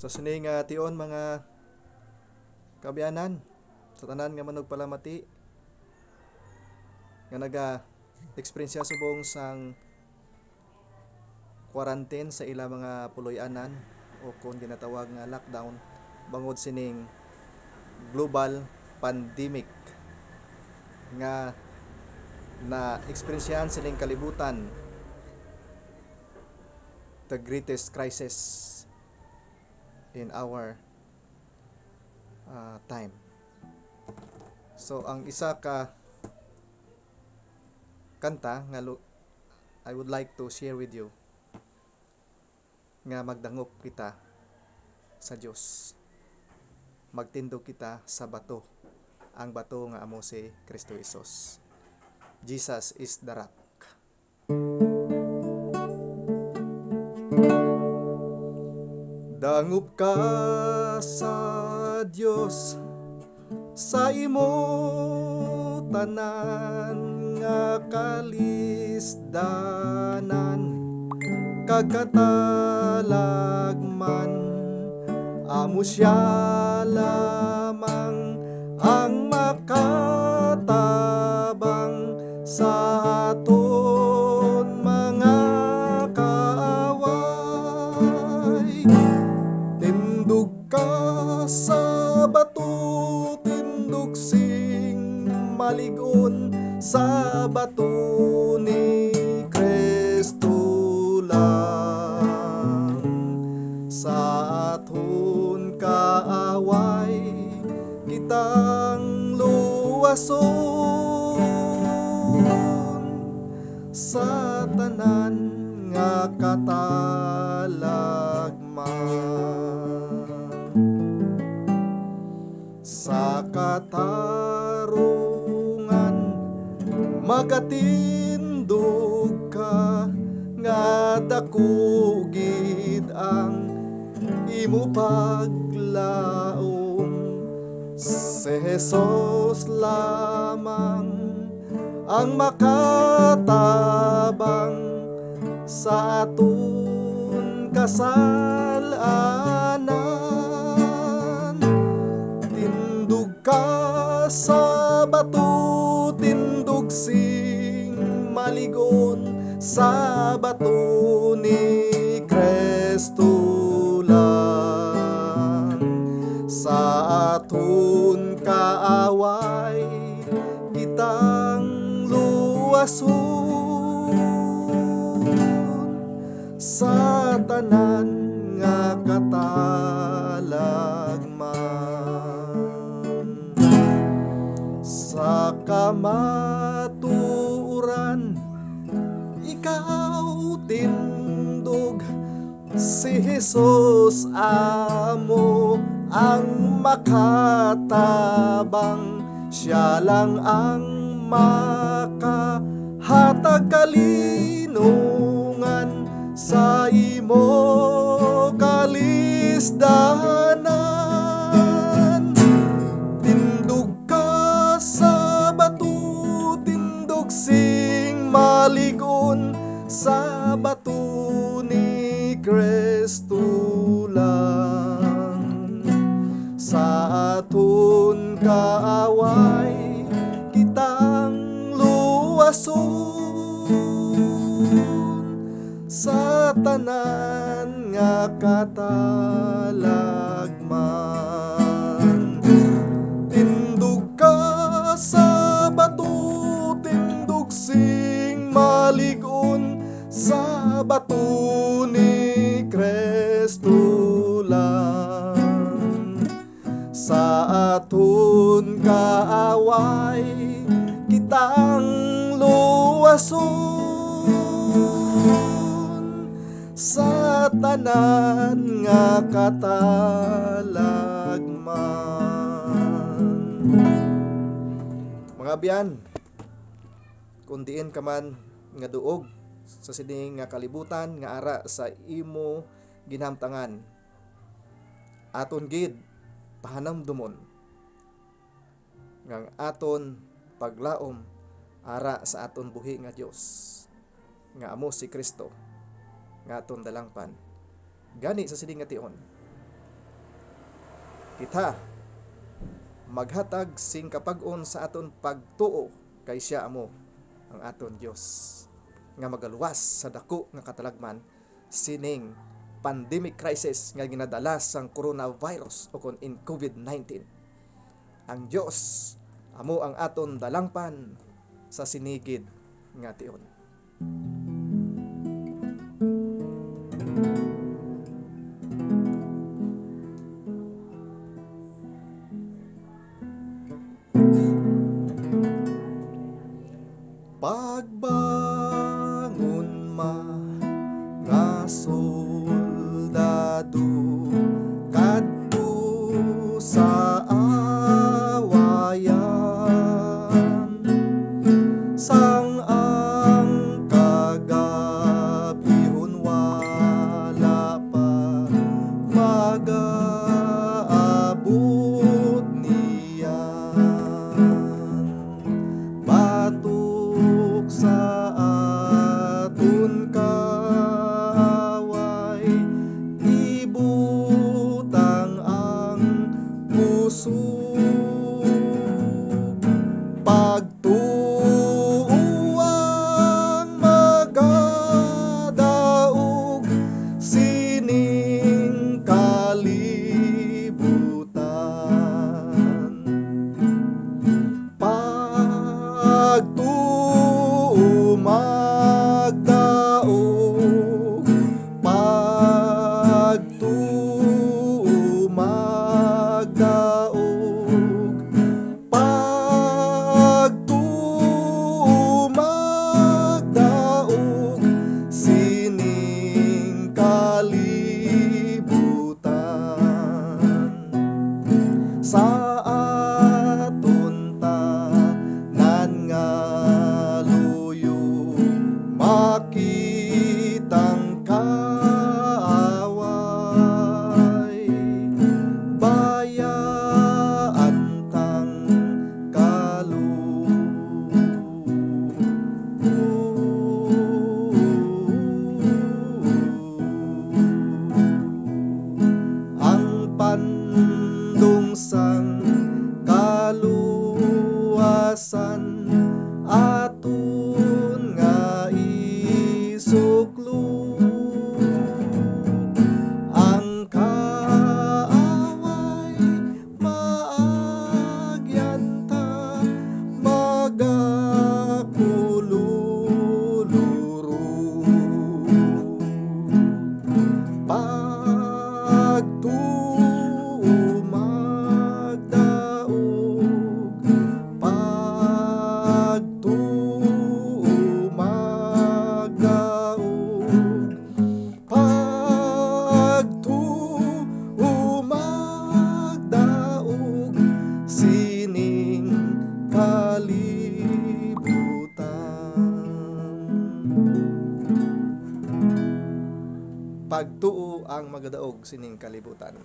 Sa sining nga tion mga kabiyanan sa tanan nga manog palamati nga naga eksperyensya subong sang quarantine sa ila mga puloy-anan o kung ginatawag nga lockdown bangod sining global pandemic. Nga na eksperyensyahan sining kalibutan. The greatest crisis in our uh, time. So ang isa ka kanta nga I would like to share with you nga magdangop kita sa Dios. Magtindog kita sa bato. Ang bato nga amo si Kristo Jesus. Jesus is the rock. Dangup ka sa Dios sa imo tanan nga kalisdanan. Kagatalagman amo siya lamang ang maligon sa bato ni Kristo lang. Sa aton kaaway, kitang luwason sa tanan magatindog ka nga dakugid ang imo paglaom. Si Jesus lamang ang makatabang sa aton kasalanan sa bato, tindog sing maligon sa bato ni Kristo lang. Sa aton kaaway, kitang luwason sa tanan nga katalagman tindog si Jesus amo ang makatabang siya lang ang makahatag kalinungan sa imo kalisdanan Kristo lang. Sa aton kaaway, kitang luwason sa tanan nga katalagman. Tindog ka sa bato, tindog sing maligon sa bato kaaway, kitang luwason sa tanan nga katalagman. Mga biyan, kundiin ka man nga duog sa sining nga kalibutan nga ara sa imo ginhamtangan. Aton gid pahanamdomon nga ang aton paglaom ara sa aton buhi nga Dios. Nga amo si Kristo nga aton dalangpan. Gani sa sining nga tion kita maghatag sing kapag-on sa aton pagtuo kay siya amo ang aton Dios. Nga magaluwas sa dako nga katalagman sining pandemic crisis nga ginadala sang coronavirus o kon in COVID-19 ang Dios amo ang aton dalangpan sa sinigid nga tion The Pagtuo ang magadaog sining kalibutan.